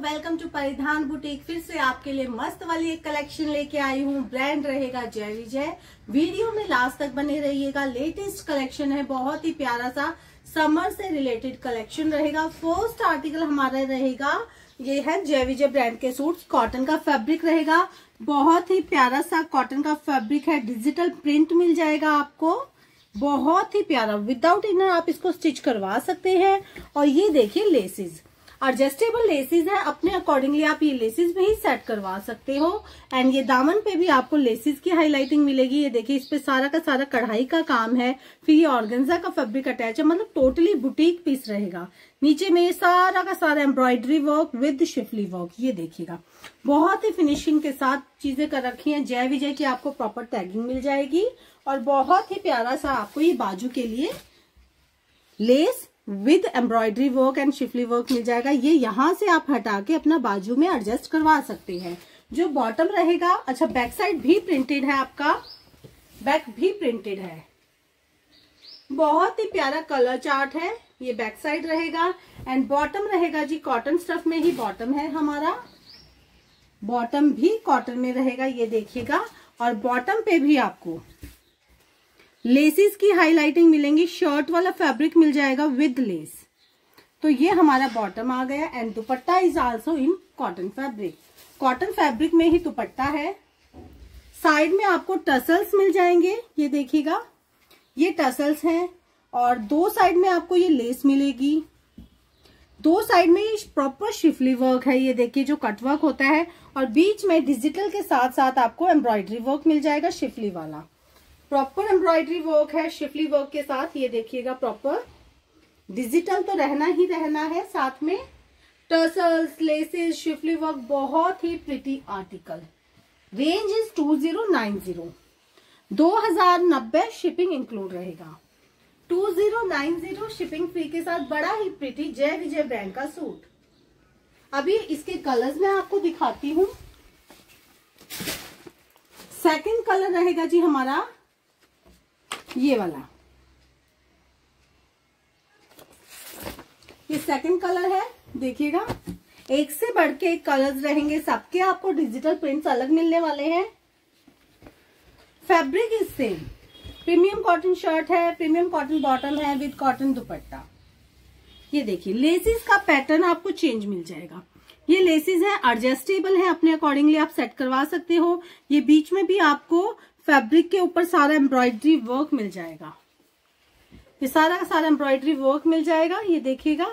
Welcome to परिधान boutique. फिर से आपके लिए मस्त वाली एक कलेक्शन लेके आई हूँ। ब्रांड रहेगा जय विजय। वीडियो में लास्ट तक बने रहिएगा। लेटेस्ट कलेक्शन है, बहुत ही प्यारा सा। समर से रिलेटेड कलेक्शन रहेगा। फ़र्स्ट आर्टिकल हमारा रहेगा। ये है जय विजय ब्रांड के सूट कॉटन का फैब्रिक रहेगा। बहुत ही प्यारा सा कॉटन का फैब्रिक है। डिजिटल प्रिंट मिल जाएगा आपको। बहुत ही प्यारा। विदाउट इनर आप इसको स्टिच करवा सकते हैं। और ये देखिए लेसिस एडजस्टेबल लेसिस है, अपने अकॉर्डिंगली आप ये लेसिस ही सेट करवा सकते हो। एंड ये दामन पे भी आपको लेसिस की हाईलाइटिंग मिलेगी। ये देखिए, इस पे सारा का सारा कढ़ाई का काम है। फिर ये ऑर्गेन्जा का फैब्रिक अटैच है मतलब टोटली बुटीक पीस रहेगा। नीचे में ये सारा का सारा embroidery work with schiffli work ये देखिएगा। बहुत ही फिनिशिंग के साथ चीज़ें कर रखी है। जय विजय की आपको प्रॉपर टैगिंग मिल जाएगी। और बहुत ही प्यारा सा आपको ये बाजू के लिए lace with embroidery work and schiffli work मिल जाएगा। ये यहाँ से आप हटा के अपना बाजू में एडजस्ट करवा सकते हैं। जो बॉटम रहेगा अच्छा बैक साइड भी प्रिंटेड है आपका। बैक भी प्रिंटेड है। बहुत ही प्यारा कलर चार्ट है। ये बैक साइड रहेगा। एंड बॉटम रहेगा जी कॉटन स्टफ़ में ही बॉटम है हमारा। बॉटम भी कॉटन में रहेगा, ये देखिएगा। और बॉटम पे भी आपको लेसिस की हाईलाइटिंग मिलेंगी, शर्ट वाला फैब्रिक मिल जाएगा विद लेस तो ये हमारा बॉटम आ गया and dupatta is also in cotton fabric cotton fabric में ही दुपट्टा है। साइड में आपको टसल्स मिल जाएँगे, ये देखिएगा। ये टसल्स हैं और दो साइड में आपको ये लेस मिलेगी। दो साइड में प्रॉपर शिफली वर्क है, ये देखिए जो कट वर्क होता है। और बीच में डिजिटल के साथ साथ आपको एम्ब्रॉयडरी वर्क मिल जाएगा शिफली वाला। प्रॉपर एम्ब्रॉयडरी वर्क है शिफली वर्क के साथ, ये देखिएगा प्रॉपर डिजिटल तो रहना ही रहना है साथ में. टर्सल्स लेसेस शिफली वर्क बहुत ही pretty article range is two zero nine zero दो हज़ार नब्बे शिपिंग इंक्लूड रहेगा. Two zero nine zero shipping free के साथ बड़ा ही प्रिटी जय विजय ब्रांड का सूट अभी इसके कलर्स मैं आपको दिखाती हूँ. सेकंड कलर रहेगा जी हमारा ये वाला। ये सेकंड कलर है, देखिएगा। एक से बढ़ के कलर्स रहेंगे, सबके आपको डिजिटल प्रिंट्स अलग मिलने वाले हैं। Fabric is same premium cotton shirt है प्रीमियम कॉटन बॉटम है विद कॉटन दुपट्टा। ये देखिए लेसिस का पैटर्न आपको चेंज मिल जाएगा। ये लेसिस है एडजस्टेबल है, अपने अकॉर्डिंगली आप सेट करवा सकते हो। ये बीच में भी आपको फैब्रिक के ऊपर सारा एम्ब्रॉयडरी वर्क मिल जाएगा। ये सारा का सारा एम्ब्रॉयडरी वर्क मिल जाएगा। ये देखिएगा।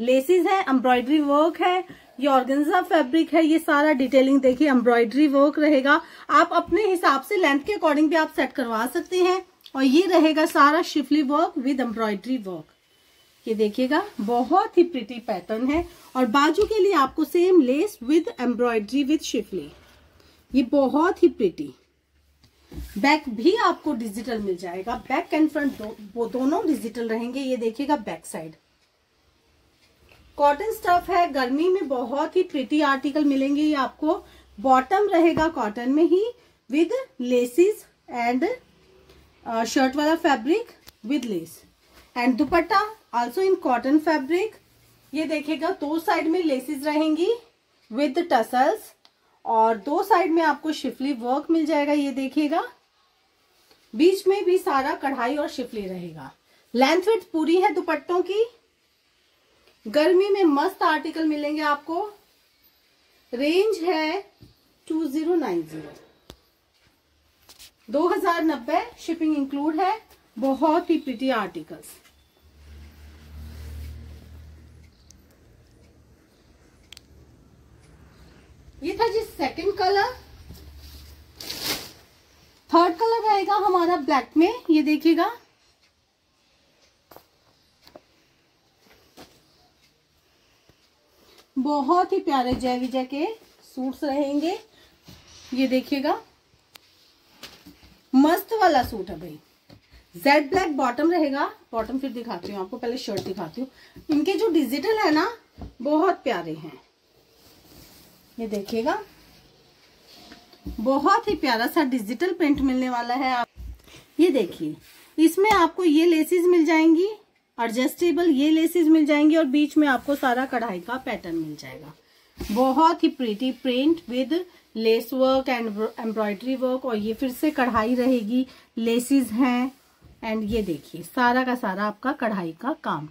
लेसिस है, एम्ब्रॉयडरी वर्क है, ये ऑर्गेन्जा फैब्रिक है, ये सारा डिटेलिंग देखिए, एम्ब्रॉयडरी वर्क रहेगा। आप अपने हिसाब से लेंथ के अकॉर्डिंग भी आप सेट करवा सकते हैं। और ये रहेगा सारा schiffli work with embroidery work. ये देखिएगा, बहुत ही प्रिटी पैटर्न है। और बाजू के लिए आपको same lace with embroidery with schiffli ये बहुत ही प्रिटी बैक भी आपको डिजिटल मिल जाएगा। बैक एंड फ्रंट दो, वो दोनों डिजिटल रहेंगे ये देखिएगा बैक साइड। कॉटन स्टफ़ है गर्मी में बहुत ही प्रिटी आर्टिकल मिलेंगे ये आपको। बॉटम रहेगा कॉटन में ही विद लेसिस एंड शर्ट वाला fabric with lace and dupatta also in cotton fabric ये देखिएगा दो साइड में लेसिस रहेंगी विद टसल्स और दो साइड में आपको शिफली वर्क मिल जाएगा, ये देखिएगा। बीच में भी सारा कढ़ाई और शिफली रहेगा। लेंथ विथ पूरी है दुपट्टों की। गर्मी में मस्त आर्टिकल मिलेंगे आपको। रेंज है टू ज़ीरो नाइन ज़ीरो दो हज़ार नब्बे शिपिंग इंक्लूड है। बहुत ही प्रिटी आर्टिकल्स था जी सेकंड कलर थर्ड कलर रहेगा हमारा ब्लैक में, ये देखिएगा। बहुत ही प्यारे जय विजय के सूट्स रहेंगे। ये देखिएगा। मस्त वाला सूट है भाई। जेड ब्लैक बॉटम रहेगा। बॉटम फिर दिखाती हूँ आपको, पहले शर्ट दिखाती हूँ। इनके जो डिजिटल है ना, बहुत प्यारे हैं। ये देखिएगा। बहुत ही प्यारा सा डिजिटल प्रिंट मिलने वाला है आप। ये देखिए, इसमें आपको ये लेसिस मिल जाएँगी एडजस्टेबल ये लेसिस मिल जाएँगी और बीच में आपको सारा कढ़ाई का पैटर्न मिल जाएगा। बहुत ही pretty print with lace work and embroidery work और ये फिर से कढ़ाई रहेगी लेसिस हैं। एंड ये देखिए, सारा का सारा आपका कढ़ाई का काम।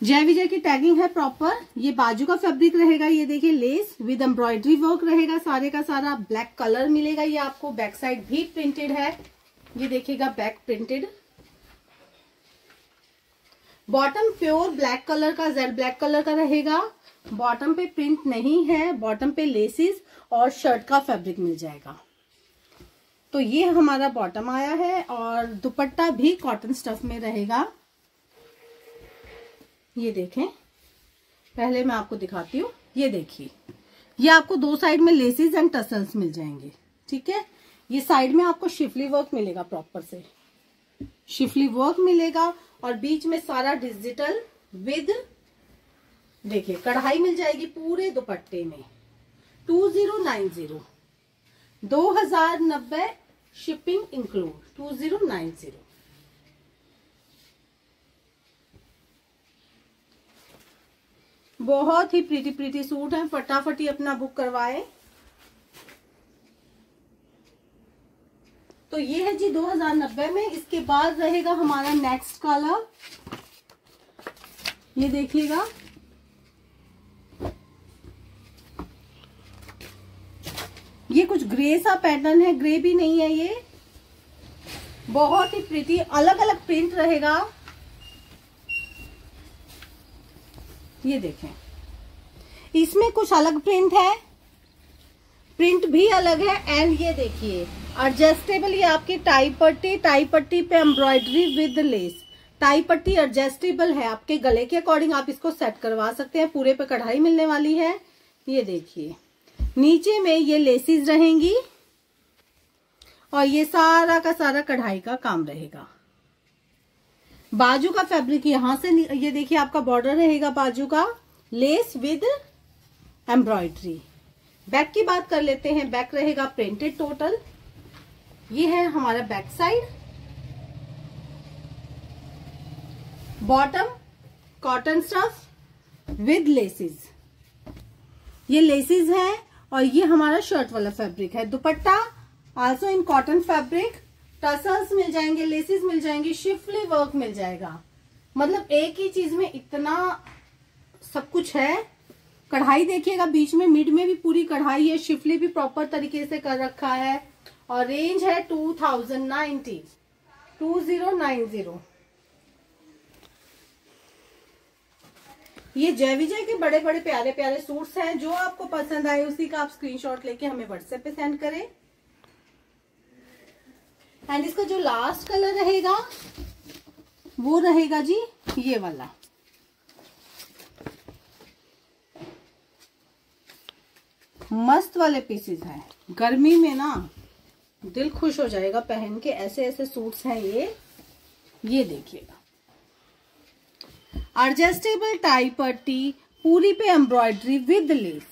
जय विजय की टैगिंग है प्रॉपर ये बाजू का फैब्रिक रहेगा, ये देखिए लेस विद एम्ब्रॉयडरी वर्क रहेगा। सारे का सारा ब्लैक कलर मिलेगा ये आपको। बैक साइड भी प्रिंटेड है। ये देखिएगा back printed bottom pure black colour का जेड ब्लैक कलर का रहेगा। बॉटम पे प्रिंट नहीं है बॉटम पे लेसिस और शर्ट का फैब्रिक मिल जाएगा। तो ये हमारा बॉटम आया है और दुपट्टा भी कॉटन स्टफ़ में रहेगा। ये देखें। पहले मैं आपको दिखाती हूँ। ये देखिए। ये आपको दो साइड में लेसिस एंड टसल्स मिल जाएँगे। ठीक है? ये साइड में आपको शिफली वर्क मिलेगा प्रॉपर से। शिफली वर्क मिलेगा और बीच में सारा डिजिटल विद, देखिए, कढ़ाई मिल जाएगी पूरे दुपट्टे में। Two zero nine zero. दो हज़ार नब्बे shipping include two zero nine zero. बहुत ही प्रीति प्रीति सूट है। फटाफट ही अपना बुक करवाए। तो ये है जी 2090 में। इसके बाद रहेगा हमारा नेक्स्ट कलर ये देखिएगा। ये कुछ ग्रे सा पैटर्न है। ग्रे भी नहीं है ये। बहुत ही प्रीति। अलग अलग प्रिंट रहेगा। ये देखें। इसमें कुछ अलग प्रिंट है। प्रिंट भी अलग है एंड ये देखिए एडजस्टेबल ये आपकी टाई पट्टी टाई पट्टी पे एम्ब्रॉयडरी विद लेस टाई पट्टी एडजस्टेबल है आपके गले के अकॉर्डिंग आप इसको सेट करवा सकते हैं, पूरे पे कढ़ाई मिलने वाली है। ये देखिए, नीचे में ये लेसिस रहेंगी और ये सारा का सारा कढ़ाई का काम रहेगा। बाजू का फैब्रिक यहाँ से ये देखिए आपका बॉर्डर रहेगा बाजू का लेस विद एम्ब्रॉयडरी बैक की बात कर लेते हैं बैक रहेगा प्रिंटेड टोटल ये है हमारा back side bottom cotton stuff with laces ये लेसिस है और ये हमारा शर्ट वाला फैब्रिक है. Dupatta also in cotton fabric tassels मिल जाएँगे लेसिस मिल जाएँगे शिफली वर्क मिल जाएगा। मतलब एक ही चीज़ में इतना सब कुछ है। कढ़ाई देखिएगा, बीच में मिड में भी पूरी कढ़ाई है शिफली भी प्रॉपर तरीके से कर रखा है। और रेंज है two thousand ninety two zero nine zero ये जय विजय के बड़े बड़े प्यारे प्यारे सूट्स हैं, जो आपको पसंद आए, उसी का आप स्क्रीनशॉट लेके हमें व्हाट्सएप पे सेंड करें। एंड इसका जो लास्ट कलर रहेगा, वो रहेगा जी ये वाला। मस्त वाले पीसेस हैं। गर्मी में ना दिल खुश हो जाएगा पहन के, ऐसे ऐसे सूट्स हैं ये। ये देखिएगा। एडजस्टेबल टाई पट्टी, पूरी पे embroidery with lace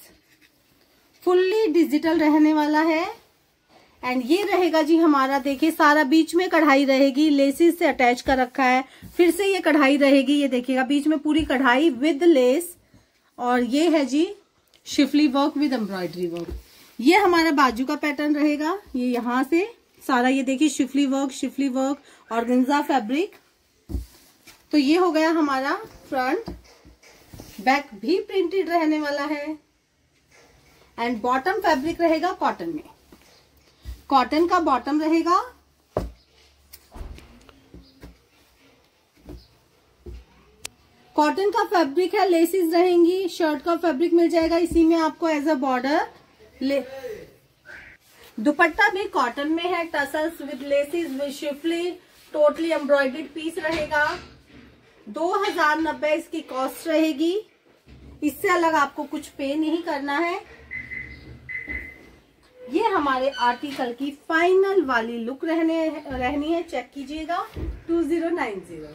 fully digital रहने वाला है। एंड ये रहेगा जी हमारा, देखिए, सारा बीच में कढ़ाई रहेगी, लेसिस से अटैच कर रखा है। फिर से ये कढ़ाई रहेगी, ये देखिएगा, बीच में पूरी कढ़ाई विद लेस और ये है जी schiffli work with embroidery work ये हमारा बाजू का पैटर्न रहेगा, ये यहाँ से। सारा ये देखिए, शिफली वर्क शिफली वर्क और गंजा फैब्रिक तो ये हो गया हमारा फ्रंट बैक भी प्रिंटेड रहने वाला है। एंड बॉटम फैब्रिक रहेगा कॉटन में। कॉटन का बॉटम रहेगा। कॉटन का फैब्रिक है लेसिस रहेंगी। शर्ट का फैब्रिक मिल जाएगा इसी में आपको एज अ बॉर्डर ले दुपट्टा भी कॉटन में है tassels with laces with schiffli totally embroidered piece रहेगा। दो हज़ार नब्बे इसकी कॉस्ट रहेगी। इससे अलग आपको कुछ पे नहीं करना है। ये हमारे आर्टिकल की फाइनल वाली लुक रहने, रहनी है। चेक कीजिएगा। टू ज़ीरो नाइन ज़ीरो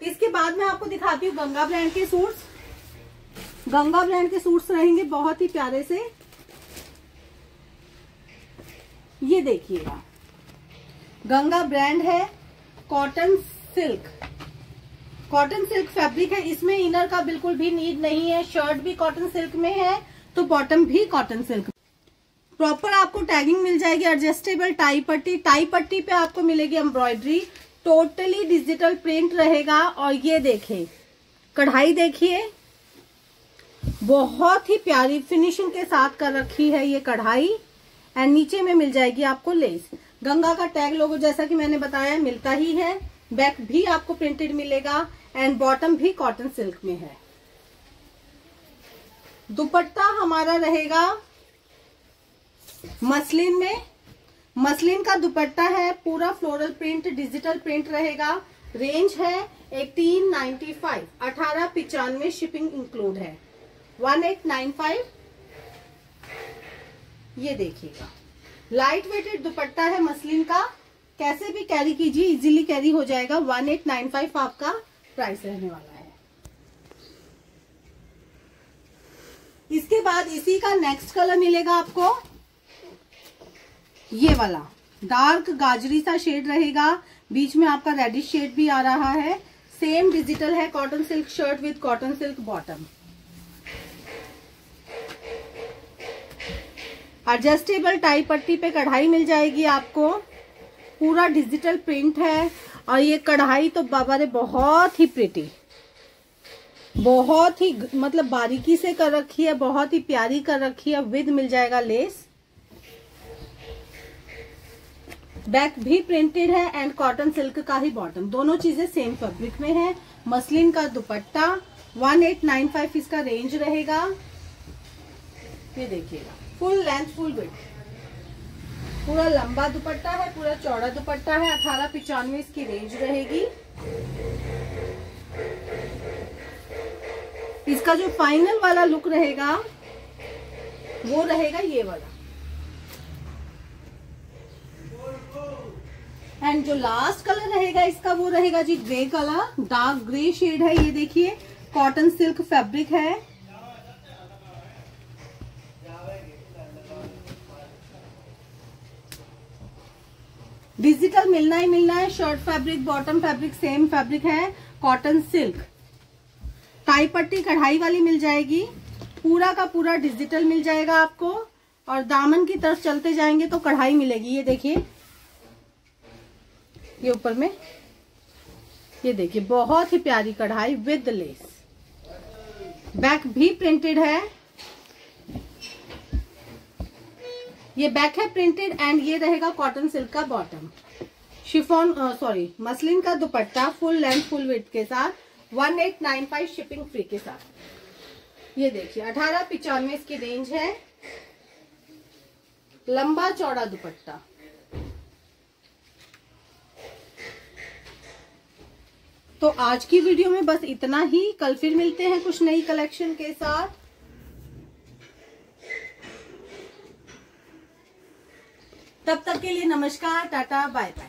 इसके बाद मैं आपको दिखाती हूँ गंगा ब्रांड के सूट्स गंगा ब्रांड के सूट्स रहेंगे बहुत ही प्यारे से। ये देखिएगा। गंगा ब्रांड है cotton silk cotton silk fabric है, इसमें इनर का बिल्कुल भी नीड नहीं है शर्ट भी कॉटन सिल्क में है तो बॉटम भी कॉटन सिल्क प्रॉपर आपको टैगिंग मिल जाएगी एडजस्टेबल टाई पट्टी टाई पट्टी पे आपको मिलेगी एम्ब्रॉयडरी टोटली डिजिटल प्रिंट रहेगा, और ये देखें, कढ़ाई देखिए, बहुत ही प्यारी फिनिशिंग के साथ कर रखी है ये कढ़ाई एंड नीचे में मिल जाएगी आपको लेस गंगा का टैग लोगो जैसा कि मैंने बताया, मिलता ही है बैक भी आपको प्रिंटेड मिलेगा। एंड बॉटम भी कॉटन सिल्क में है। दुपट्टा हमारा रहेगा मसलिन में। मसलिन का दुपट्टा है, पूरा फ्लोरल प्रिंट डिजिटल प्रिंट रहेगा। रेंज है एटीन नाइन्टी फाइव अठारह पिचानवे शिपिंग इंक्लूड है। वन एट नाइन फाइव ये देखिएगा। लाइट वेटेड दुपट्टा है मसलिन का। कैसे भी कैरी कीजिए इजीली कैरी हो जाएगा। वन एट नाइन फाइव आपका प्राइस रहने वाला है। इसके बाद इसी का नेक्स्ट कलर मिलेगा आपको। ये वाला। डार्क गाजरी सा शेड रहेगा। बीच में आपका रेडिश शेड भी आ रहा है। सेम डिजिटल है cotton silk shirt with cotton silk bottom adjustable tie पट्टी पे कढ़ाई मिल जाएगी आपको। पूरा डिजिटल प्रिंट है। और ये कढ़ाई तो बाबा रे बहुत ही प्रिटी बहुत ही मतलब बारीकी से कर रखी है, बहुत ही प्यारी कर रखी है, विद मिल जाएगा लेस। बैक भी प्रिंटेड है एंड कॉटन सिल्क का ही बॉटम दोनों चीज़ें सेम फैब्रिक में है। मसलिन का दुपट्टा 1895 इसका रेंज रहेगा। ये देखिएगा। फुल लेंथ फुल विथ पूरा लंबा दुपट्टा है, पूरा चौड़ा दुपट्टा है, अठारह पिचानवे इसकी रेंज रहेगी। इसका जो फाइनल वाला लुक रहेगा, वो रहेगा ये वाला। एंड जो लास्ट कलर रहेगा इसका, वो रहेगा जी grey colour dark grey shade है ये देखिए। कॉटन सिल्क फैब्रिक है। डिजिटल मिलना ही मिलना है। Shirt fabric bottom fabric same fabric है। कॉटन सिल्क टाई पट्टी कढ़ाई वाली मिल जाएगी। पूरा का पूरा डिजिटल मिल जाएगा आपको। और दामन की तरफ़ चलते जाएँगे तो कढ़ाई मिलेगी। ये देखिए। ये ऊपर में। ये देखिए, बहुत ही प्यारी कढ़ाई विद लेस बैक भी प्रिंटेड है। ये बैक है प्रिंटेड एंड ये रहेगा कॉटन सिल्क का बॉटम शिफोन सॉरी मसलिन का dupatta full length full width के साथ one eight nine five shipping free के साथ. ये देखिए, अठारह पिचानवे इसकी रेंज है. लंबा चौड़ा दुपट्टा. तो आज की वीडियो में बस इतना ही. कल फिर मिलते हैं कुछ नई कलेक्शन के साथ. तब तक के लिए नमस्कार टाटा बाय बाय